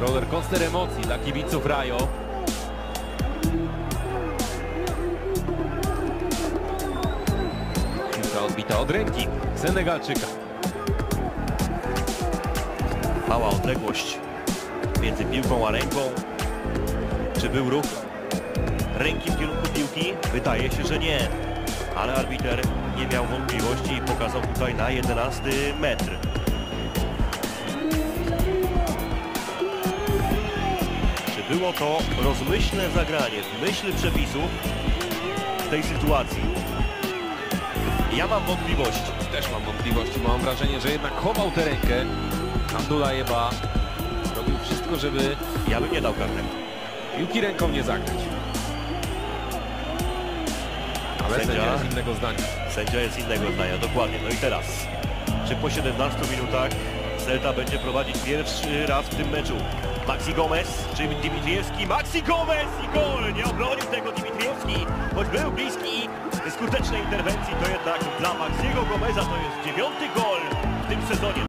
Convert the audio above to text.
roller coaster emocji dla kibiców Rajo. Piłka odbita od ręki Senegalczyka. Mała odległość między piłką a ręką. Czy był ruch ręki w kierunku piłki? Wydaje się, że nie. Ale arbiter nie miał wątpliwości i pokazał tutaj na 11 metr. Było to rozmyślne zagranie w myśl przepisów w tej sytuacji? Ja mam wątpliwości. Też mam wątpliwości, bo mam wrażenie, że jednak chował tę rękę. Abdullah robił wszystko, żeby Ja bym nie dał karnego. piłki ręką nie zagrać. Ale Sędzia. sędzia jest innego zdania. Sędzia jest innego zdania, dokładnie. No i teraz, czy po 17 minutach Celta będzie prowadzić pierwszy raz w tym meczu? Maxi Gomez, czy Dimitriewski, Maxi Gomez i gol! Nie obronił tego Dimitriewski, choć był bliski skutecznej interwencji, to jednak dla Maxiego Gomeza to jest dziewiąty gol w tym sezonie.